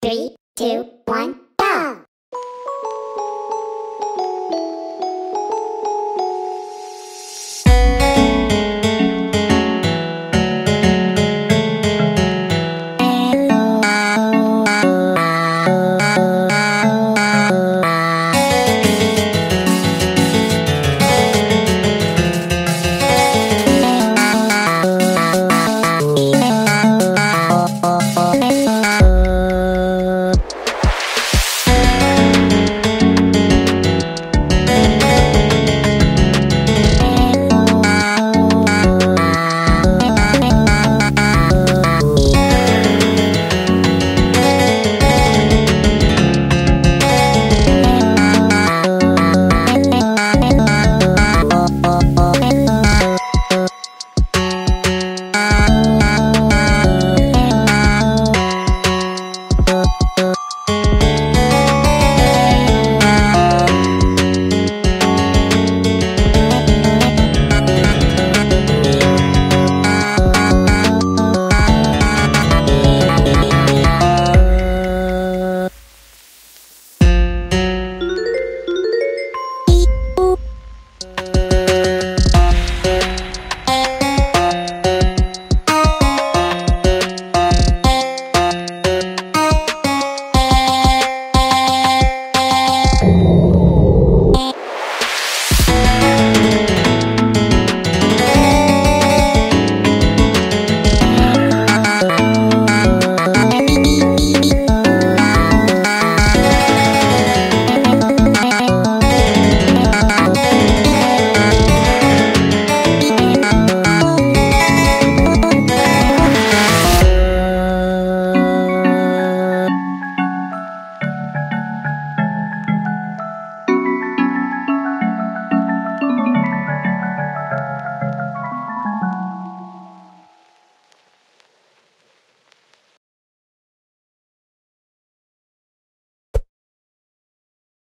Three, two, one.